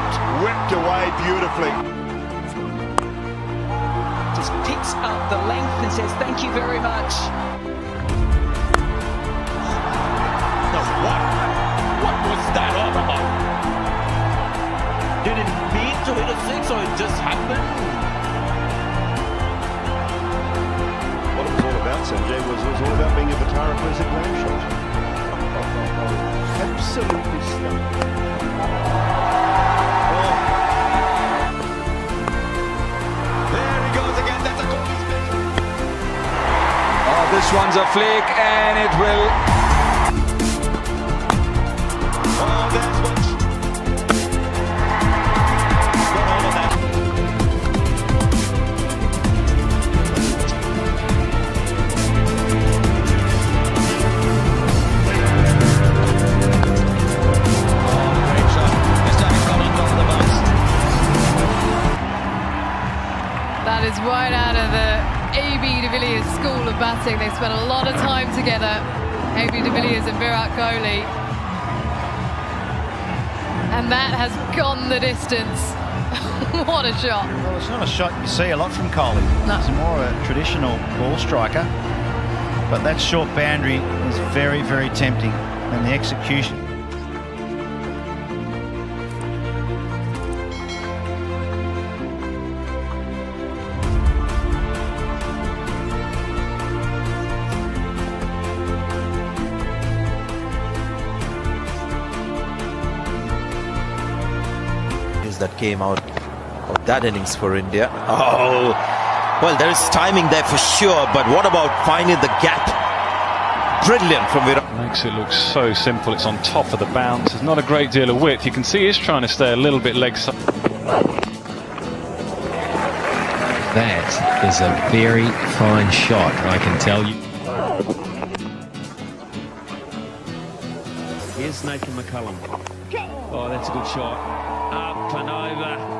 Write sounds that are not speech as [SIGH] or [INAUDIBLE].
whipped, whipped away beautifully. Just picks up the length and says, thank you very much. No, what? What was that all about? Did it mean to hit a six or it just happened? What it was all about, Sanjay, was it was all about being a Vitara Classic land shot. Absolutely stunning. One's a flick and it will. That is right out of the AB de Villiers school of batting. They spent a lot of time together, AB de Villiers and Virat Kohli. And that has gone the distance. [LAUGHS] what a shot. Well, it's not a shot you see a lot from Kohli. No. He's more a traditional ball striker. But that short boundary is very, very tempting. And the execution. That came out of that innings for India. Oh, well, there is timing there for sure, but what about finding the gap? Brilliant from Virat. Makes it look so simple. It's on top of the bounce. There's not a great deal of width. You can see he's trying to stay a little bit leg side. That is a very fine shot, I can tell you. Here's Nathan McCullum. Oh, that's a good shot. Up